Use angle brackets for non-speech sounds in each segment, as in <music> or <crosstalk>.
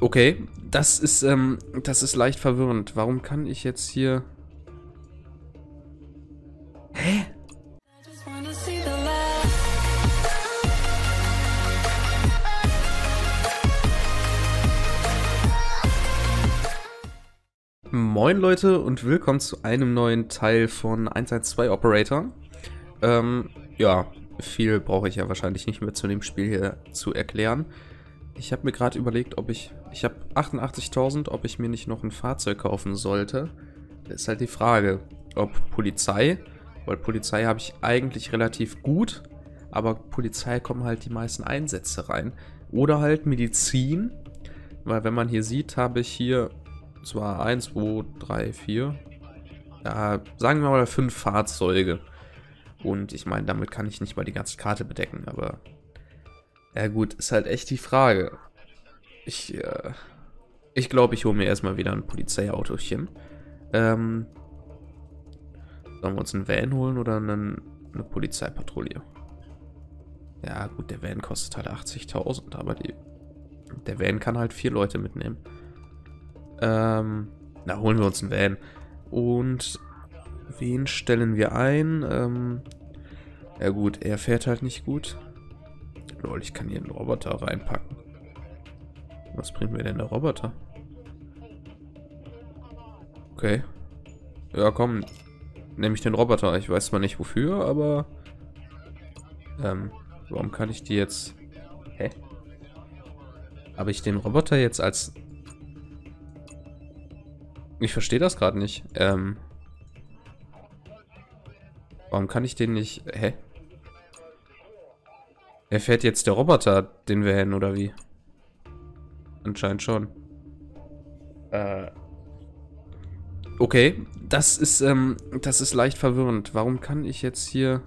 Okay, das ist, ähm, das ist leicht verwirrend. Warum kann ich jetzt hier... Hä? Moin Leute und willkommen zu einem neuen Teil von 112 Operator. Ähm, ja, viel brauche ich ja wahrscheinlich nicht mehr zu dem Spiel hier zu erklären. Ich habe mir gerade überlegt, ob ich... Ich habe 88.000, ob ich mir nicht noch ein Fahrzeug kaufen sollte. Das ist halt die Frage, ob Polizei, weil Polizei habe ich eigentlich relativ gut, aber Polizei kommen halt die meisten Einsätze rein. Oder halt Medizin, weil wenn man hier sieht, habe ich hier zwar 1, 2, 3, 4, ja, sagen wir mal 5 Fahrzeuge. Und ich meine, damit kann ich nicht mal die ganze Karte bedecken, aber ja gut, ist halt echt die Frage. Ich, äh, ich glaube, ich hole mir erstmal wieder ein Polizeiautochen. Ähm, sollen wir uns einen Van holen oder einen, eine Polizeipatrouille? Ja gut, der Van kostet halt 80.000, aber die, der Van kann halt vier Leute mitnehmen. Ähm, na, holen wir uns einen Van. Und wen stellen wir ein? Ähm, ja gut, er fährt halt nicht gut. Lol, ich kann hier einen Roboter reinpacken. Was bringt mir denn der Roboter? Okay. Ja, komm. Nehme ich den Roboter. Ich weiß zwar nicht wofür, aber... Ähm, warum kann ich die jetzt... Hä? Habe ich den Roboter jetzt als... Ich verstehe das gerade nicht. Ähm... Warum kann ich den nicht... Hä? Er fährt jetzt der Roboter den Van, oder wie? Anscheinend schon. Äh... Okay, das ist, ähm, das ist leicht verwirrend. Warum kann ich jetzt hier...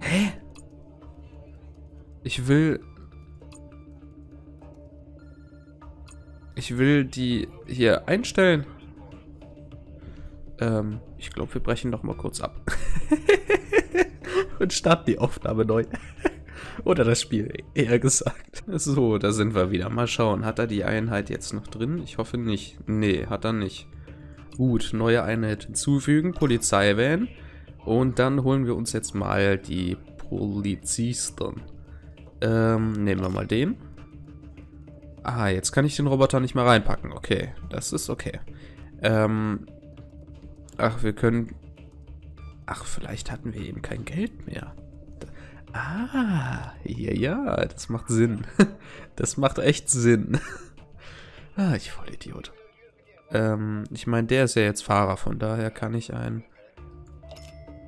Hä? Ich will... Ich will die hier einstellen. Ähm, ich glaube, wir brechen noch mal kurz ab. <laughs> Und starten die Aufnahme neu. <laughs> Oder das Spiel, eher gesagt. So, da sind wir wieder. Mal schauen, hat er die Einheit jetzt noch drin? Ich hoffe nicht. Nee, hat er nicht. Gut, neue Einheit hinzufügen, Polizeivan. Und dann holen wir uns jetzt mal die Polizisten. Ähm, nehmen wir mal den. Ah, jetzt kann ich den Roboter nicht mehr reinpacken. Okay, das ist okay. Ähm, ach, wir können... Ach, vielleicht hatten wir eben kein Geld mehr. Ah, ja, ja, das macht Sinn. <laughs> Das macht echt Sinn. <laughs> Ah, ich voll Idiot. Ähm, ich meine, der ist ja jetzt Fahrer, von daher kann ich einen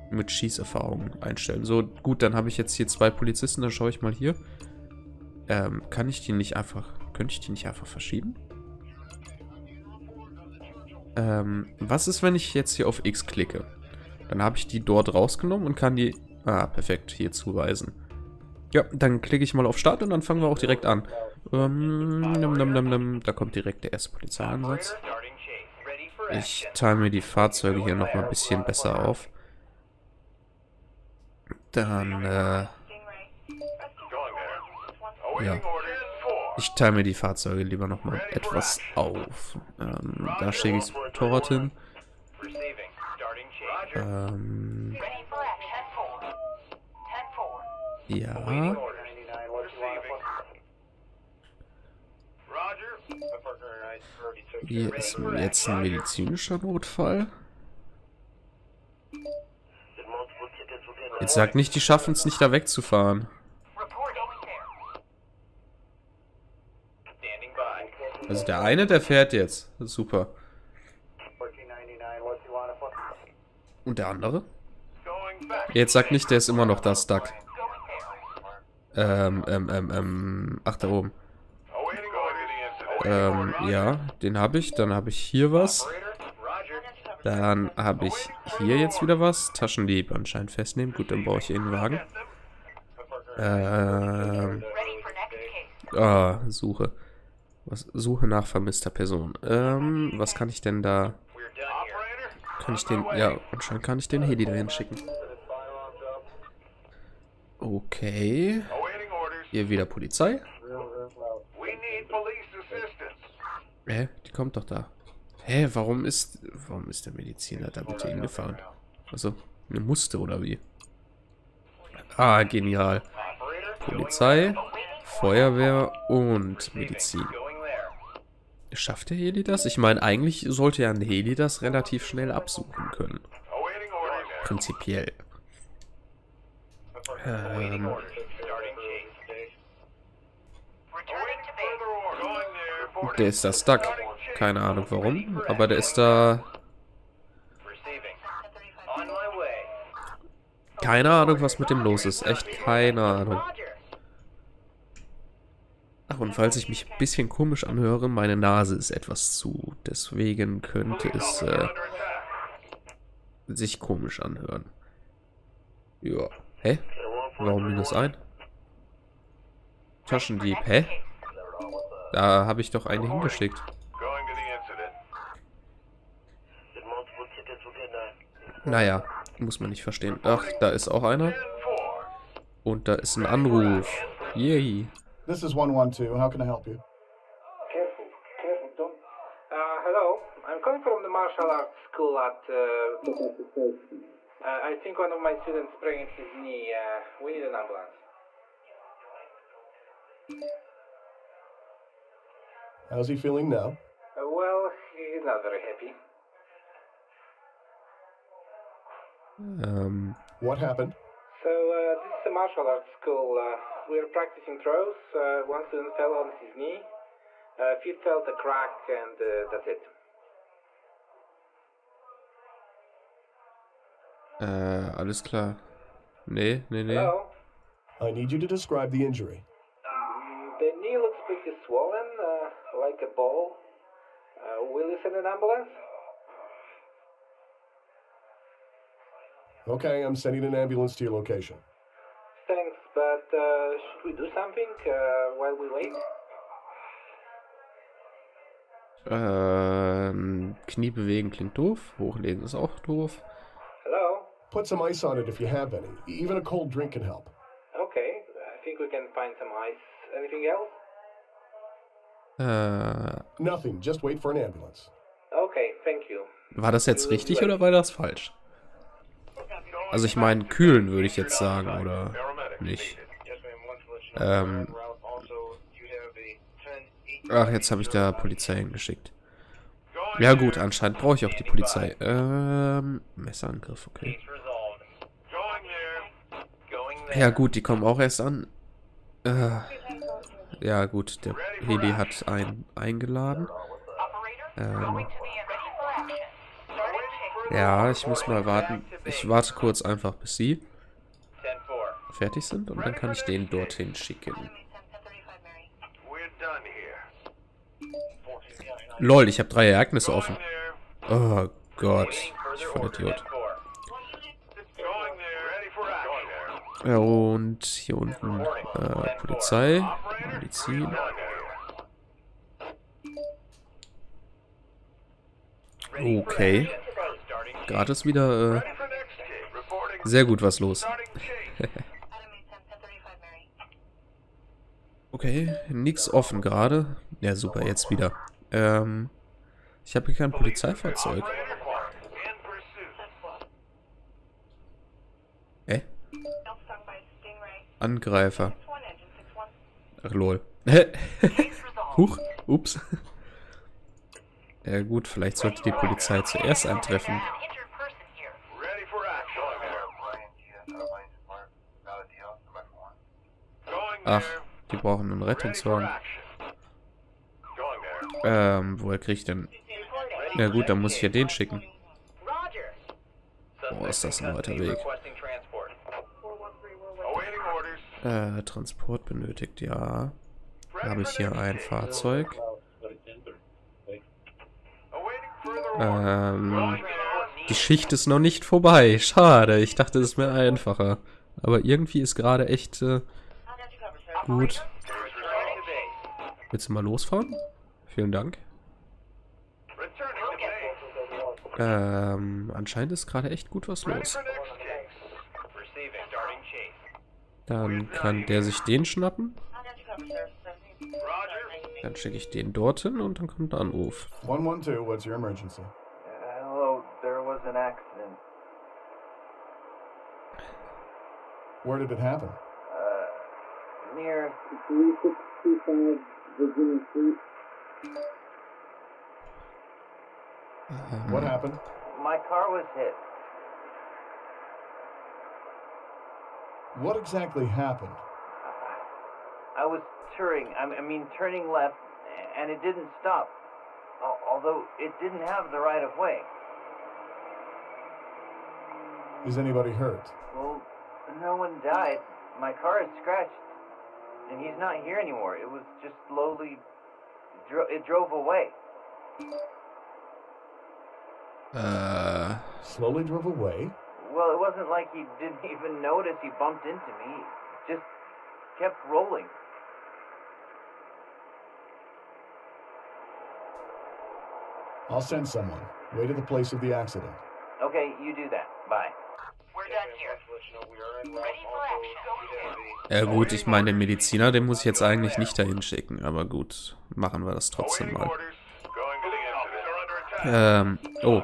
mit Schießerfahrung einstellen. So, gut, dann habe ich jetzt hier zwei Polizisten, dann schaue ich mal hier. Ähm, kann ich die nicht einfach, könnte ich die nicht einfach verschieben? Ähm, was ist, wenn ich jetzt hier auf X klicke? Dann habe ich die dort rausgenommen und kann die, ah, perfekt, hier zuweisen. Ja, dann klicke ich mal auf Start und dann fangen wir auch direkt an. Ähm, nam, nam, nam, nam. Da kommt direkt der erste Polizeieinsatz. Ich teile mir die Fahrzeuge hier nochmal ein bisschen besser auf. Dann, äh, ja. Ich teile mir die Fahrzeuge lieber nochmal etwas auf. Ähm, da schicke ich das Motorrad hin. Ähm, ja. Hier ist jetzt ein medizinischer Notfall. Jetzt sagt nicht, die schaffen es nicht da wegzufahren. Also der eine, der fährt jetzt. Super. Und der andere? Jetzt sagt nicht, der ist immer noch da stuck. Ähm, ähm, ähm, ähm, ach, da oben. Ähm, ja, den habe ich. Dann habe ich hier was. Dann habe ich hier jetzt wieder was. Taschendieb anscheinend festnehmen. Gut, dann brauche ich einen Wagen. Ähm, ah, Suche. Was, Suche nach vermisster Person. Ähm, was kann ich denn da... Kann ich den... Ja, anscheinend kann ich den Heli dahin schicken. Okay. Hier wieder Polizei. Hä? Die kommt doch da. Hä, warum ist. Warum ist der Mediziner da bitte hingefahren? Also, eine musste oder wie? Ah, genial. Polizei, Feuerwehr und Medizin. Schafft der Heli das? Ich meine, eigentlich sollte ja ein Heli das relativ schnell absuchen können. Prinzipiell. Ähm, der ist da stuck. Keine Ahnung warum, aber der ist da. Keine Ahnung, was mit dem los ist. Echt keine Ahnung. Ach, und falls ich mich ein bisschen komisch anhöre, meine Nase ist etwas zu. Deswegen könnte es äh, sich komisch anhören. Ja. Hä? Warum minus ein? Taschendieb. Hä? Da habe ich doch eine hingeschickt. Naja, muss man nicht verstehen. Ach, da ist auch einer. 10-4. Und da ist ein Anruf. Yay. This is 112. How can I help you? Careful, careful, don't. Uh, hello, I'm coming from the martial arts school at. Uh, uh, I think one of my students sprained his knee. Uh, we need an ambulance. How's he feeling now? Uh, well, he's not very happy. Ähm, What happened? So, uh, this is a martial arts school. Uh, we're practicing throws. Uh, one student fell on his knee. Uh, feet felt a crack, and uh, that's it. äh, alles klar. Nee, nee, nee. Hello? I need you to describe the injury. Mm, The knee looks pretty swollen, uh, like a ball. Uh, will you send an ambulance? Okay, I'm sending an ambulance to your location. Thanks, but uh, should we do something uh, while we wait? Ähm, Knie bewegen klingt doof. Hochlegen ist auch doof. Hello? Put some ice on it if you have any. Even a cold drink can help. Okay, I think we can find some ice. Anything else? Äh, Nothing. Just wait for an ambulance. Okay, thank you. war das jetzt richtig oder war das falsch? Also ich meine, kühlen würde ich jetzt sagen, oder nicht? Ähm, ach, jetzt habe ich da Polizei hingeschickt. Ja gut, anscheinend brauche ich auch die Polizei. Ähm, Messerangriff, okay. Ja gut, die kommen auch erst an. Äh, ja gut, der Heli hat einen eingeladen. Ähm, ja, ich muss mal warten. Ich warte kurz einfach, bis sie 10-4. Fertig sind und dann kann ich den dorthin schicken. Lol, ich habe drei Ereignisse offen. Oh Gott, ich voll. Idiot. 10-4. Going there. Ready for action. Ja, und hier unten äh, Polizei, Medizin. Okay, gerade ist wieder äh, sehr gut was los. <laughs> Okay, nix offen gerade. Ja, super, jetzt wieder. Ähm, ich habe hier kein Polizeifahrzeug. Stingray. Angreifer. Ach lol. <laughs> Huch, ups. Ja gut, vielleicht sollte die Polizei zuerst eintreffen. Ach. Die brauchen einen Rettungswagen. Ähm, woher krieg ich denn? Ja gut, dann muss ich ja den schicken. Boah, ist das ein weiter Weg. Äh, Transport benötigt, ja. Habe ich hier ein Fahrzeug. Ähm, die. Schicht ist noch nicht vorbei. Schade, ich dachte, es wäre einfacher. Aber irgendwie ist gerade echt äh, gut. Willst du mal losfahren? Vielen Dank. Ähm, anscheinend ist gerade echt gut was los. Dann kann der sich den schnappen. Dann schicke ich den dorthin und dann kommt ein Anruf. 112, what's your emergency? hello, there was an accident. Where did it happen? Near. What happened? My car was hit. What exactly happened? I was turning, I I mean, turning left, and it didn't stop. Although it didn't have the right of way. Is anybody hurt? Well, no one died. My car is scratched, and he's not here anymore. It was just slowly. Dro- it drove away. Äh, Slowly drove away? Well, it wasn't like he didn't <laughs> even notice he bumped into me. It just kept rolling. I'll send someone. Way to the place of the accident. Okay, you do that. Bye. Ja gut, ich meine, den Mediziner, den muss ich jetzt eigentlich nicht dahin schicken, aber gut, machen wir das trotzdem mal. Ähm, oh,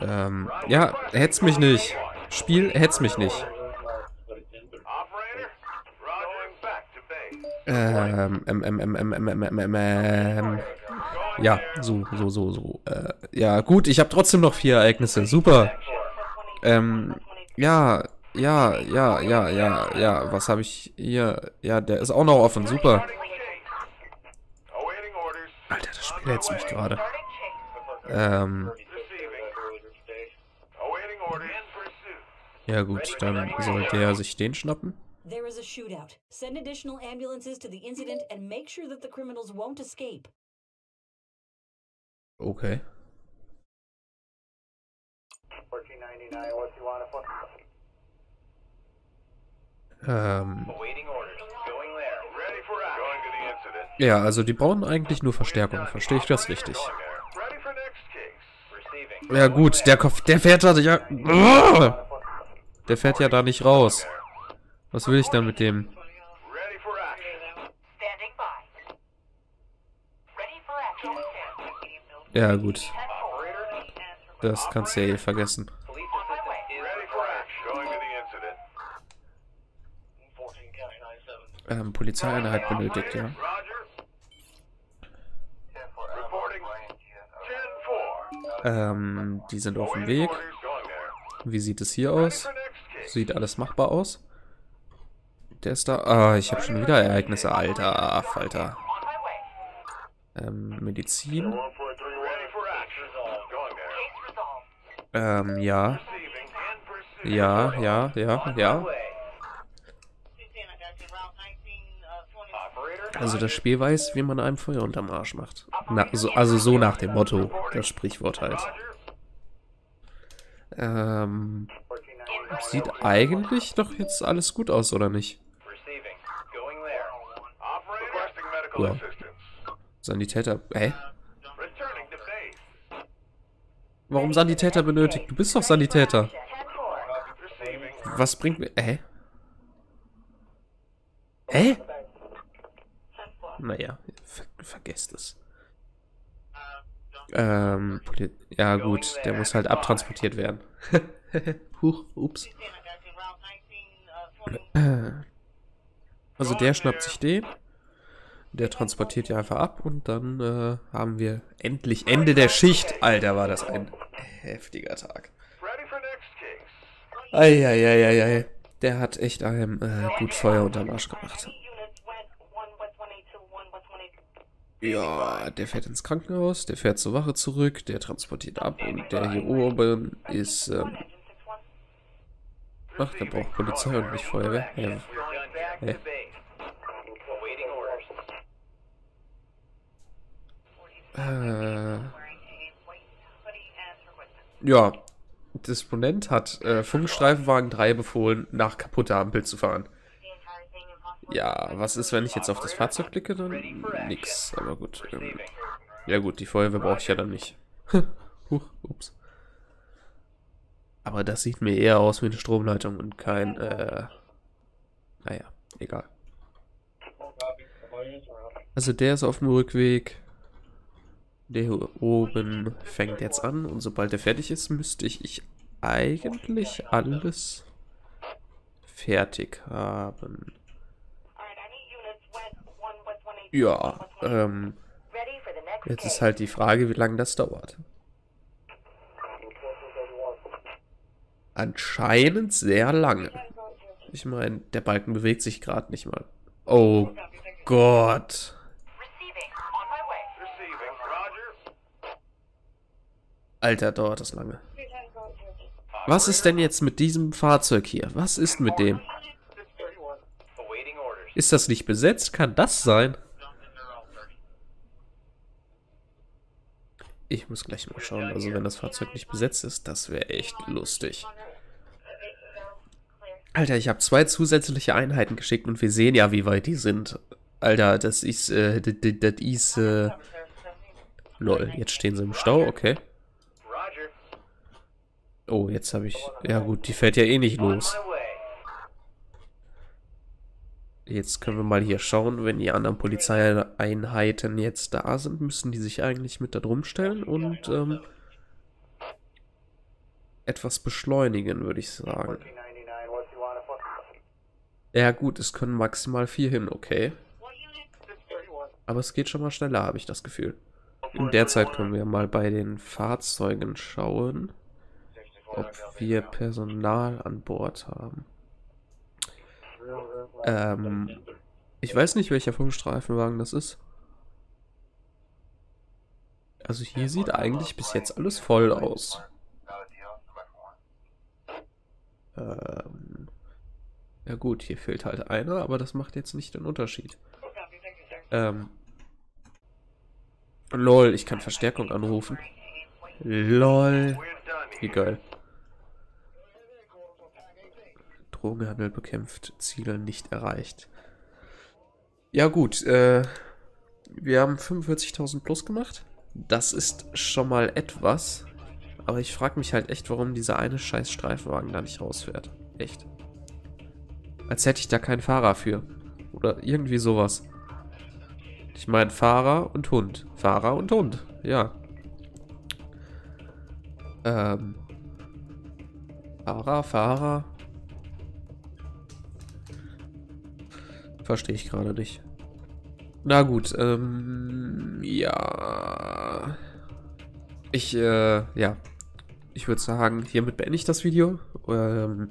ähm, ja, hetz mich nicht. Spiel, hetz mich nicht. Ähm, ähm, ähm, ähm, ähm, ähm, ähm, ähm, ähm, ja, so, so, so, so. Äh, ja, gut, ich habe trotzdem noch vier Ereignisse. Super. Ähm, ja, ja, ja, ja, ja, ja. Was habe ich hier? Ja, der ist auch noch offen. Super. Alter, das Spiel hetzt mich gerade. Ähm, ja gut, dann soll der sich den schnappen. There is a shootout. Send additional ambulances to the incident and make sure that the criminals won't escape. Okay. 1499, what you want to Ähm, ja, also die brauchen eigentlich nur Verstärkung. Verstehe ich das richtig? Ja gut, der Kopf, der fährt da ja... Der fährt ja da nicht raus. Was will ich dann mit dem? Ready for das kannst du ja eh vergessen. Ähm, Polizeieinheit benötigt, ja. Ähm, die sind auf dem Weg. Wie sieht es hier aus? Sieht alles machbar aus. Der ist da. Ah, ich habe schon wieder Ereignisse. Alter, Falter. Ähm, Medizin. Ähm, ja. Ja, ja, ja, ja. Also das Spiel weiß, wie man einem Feuer unterm Arsch macht. Na, so, also so nach dem Motto. Das Sprichwort halt. Ähm, sieht eigentlich doch jetzt alles gut aus, oder nicht? Ja. Sanitäter. Hä? Returning to base. Warum Sanitäter benötigt? Du bist doch Sanitäter. Was bringt mir. Hä? Hä? Naja, ver vergesst es. Ähm, ja gut, der muss halt abtransportiert werden. <laughs> Huch, ups. Also der schnappt sich den, der transportiert ja einfach ab und dann äh, haben wir endlich Ende der Schicht. Alter, war das ein heftiger Tag. Eieieiei. Der hat echt einem äh, gut Feuer unterm Arsch gemacht. Ja, der fährt ins Krankenhaus, der fährt zur Wache zurück, der transportiert ab und der hier oben ist. Ähm, ach, der braucht Polizei und nicht Feuerwehr. Ja. Going Äh, ja, Disponent hat äh, Funkstreifenwagen 3 befohlen, nach kaputter Ampel zu fahren. Ja, was ist, wenn ich jetzt auf das Fahrzeug klicke? Dann nix, aber gut. Ähm, ja gut, die Feuerwehr brauche ich ja dann nicht. <laughs> Huch, ups. Aber das sieht mir eher aus wie eine Stromleitung und kein, äh... Naja, egal. Also der ist auf dem Rückweg. Der hier oben fängt jetzt an und sobald er fertig ist, müsste ich, ich eigentlich alles fertig haben. Ja, ähm, jetzt ist halt die Frage, wie lange das dauert. Anscheinend sehr lange. Ich meine, der Balken bewegt sich gerade nicht mal. Oh Gott. Alter, dauert das lange. Was ist denn jetzt mit diesem Fahrzeug hier? Was ist mit dem? Ist das nicht besetzt? Kann das sein? Ich muss gleich mal schauen. Also wenn das Fahrzeug nicht besetzt ist, das wäre echt lustig. Alter, ich habe zwei zusätzliche Einheiten geschickt und wir sehen ja, wie weit die sind. Alter, das ist, äh, das ist, äh... Lol, jetzt stehen sie im Stau, okay. Oh, jetzt habe ich... Ja gut, die fährt ja eh nicht los. Jetzt können wir mal hier schauen, wenn die anderen Polizeieinheiten jetzt da sind, müssen die sich eigentlich mit da drum stellen und ähm, etwas beschleunigen, würde ich sagen. Ja gut, es können maximal vier hin, okay. Aber es geht schon mal schneller, habe ich das Gefühl. In der Zeit können wir mal bei den Fahrzeugen schauen, ob wir Personal an Bord haben. Ähm, ich weiß nicht, welcher Funkstreifenwagen das ist. Also hier sieht eigentlich bis jetzt alles voll aus. Ähm, ja gut, hier fehlt halt einer, aber das macht jetzt nicht den Unterschied. Ähm, lol, ich kann Verstärkung anrufen. Lol, wie geil. Drogenhandel bekämpft, Ziele nicht erreicht. Ja gut, äh, wir haben 45.000 plus gemacht. Das ist schon mal etwas. Aber ich frage mich halt echt, warum dieser eine scheiß Streifenwagen da nicht rausfährt. Echt. Als hätte ich da keinen Fahrer für. Oder irgendwie sowas. Ich meine Fahrer und Hund. Fahrer und Hund. Ja. Ähm. Fahrer, Fahrer. Verstehe ich gerade nicht. Na gut, ähm, ja. Ich, äh, ja. Ich würde sagen, hiermit beende ich das Video. Ähm,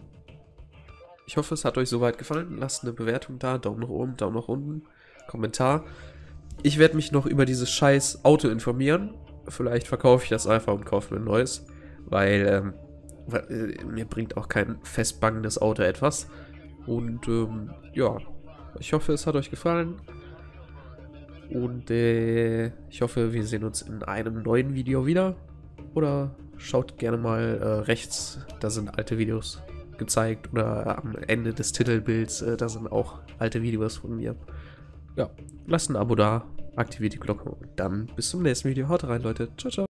ich hoffe, es hat euch soweit gefallen. Lasst eine Bewertung da, Daumen nach oben, Daumen nach unten, Kommentar. Ich werde mich noch über dieses scheiß Auto informieren. Vielleicht verkaufe ich das einfach und kaufe mir ein neues. Weil, ähm, weil, äh, mir bringt auch kein festbangendes Auto etwas. Und, ähm, ja. Ich hoffe, es hat euch gefallen. Und äh, ich hoffe, wir sehen uns in einem neuen Video wieder. Oder schaut gerne mal äh, rechts, da sind alte Videos gezeigt. Oder am Ende des Titelbilds, äh, da sind auch alte Videos von mir. Ja, lasst ein Abo da, aktiviert die Glocke und dann bis zum nächsten Video. Haut rein, Leute. Ciao, ciao.